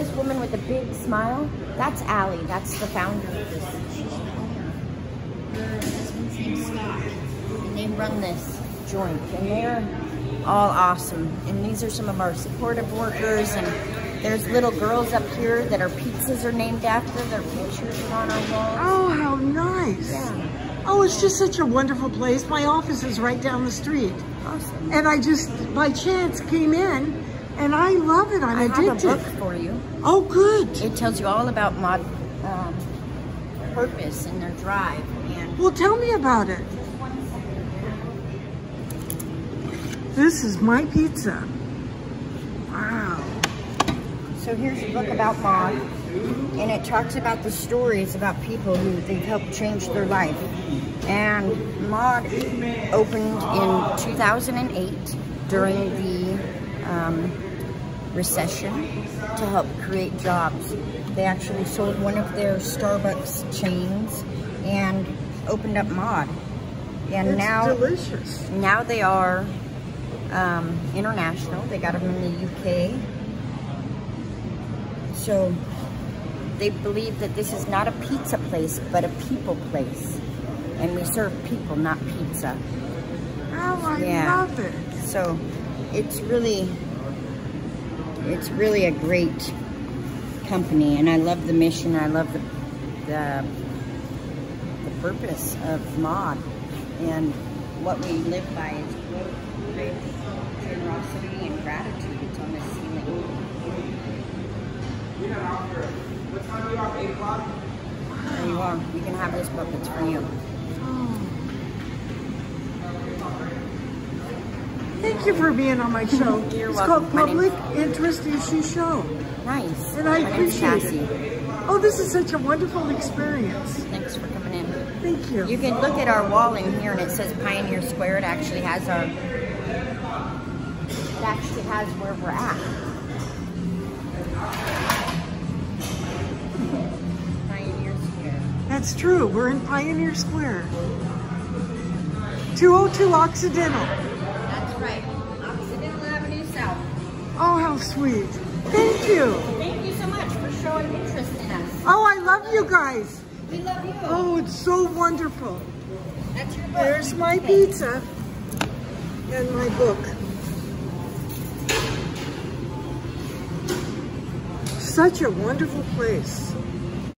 this woman with a big smile? That's Ally. That's the founder of this. Her husband's name's Scott. And they run this joint. And they're all awesome. And these are some of our supportive workers. And there's little girls up here that our pizzas are named after. Their pictures are on our walls. Oh, how nice. Yeah. Oh, it's just such a wonderful place. My office is right down the street. Awesome. And I just, by chance, came in and I love it. I'm I addicted. have a book for you. Oh, good. It tells you all about mod um, purpose and their drive. And Well, tell me about it. This is my pizza. Wow. so here's a book about mod, and it talks about the stories about people who they've helped change their life. And mod opened in 2008 during the um, recession to help create jobs. They actually sold one of their Starbucks chains and opened up mod. And It's now delicious. now they are um, international. They got them in the UK. So they believe that this is not a pizza place, but a people place. And we serve people, not pizza. Oh, I Yeah. love it. So it's really, it's really a great company. And I love the mission. I love the, the, the purpose of MOD. And what we live by is grace, generosity, and gratitude. It's on the ceiling. What time are you off? 8 o'clock? There you are. You can have this book. It's for you. Thank you for being on my show. You're it's welcome. called My Public Interest Issue Show. Nice. And I My appreciate it. Oh, this is such a wonderful experience. Thanks for coming in. Thank you. You can look at our wall in here and it says Pioneer Square. It actually has our, it actually has where we're at. Pioneer Square. That's true. We're in Pioneer Square. 202 Occidental. That's right. Sweet. Thank you. Thank you so much for showing interest in us. Oh, I love you guys. We love you. Oh, it's so wonderful. That's your book. There's my Okay. pizza and my book. Such a wonderful place.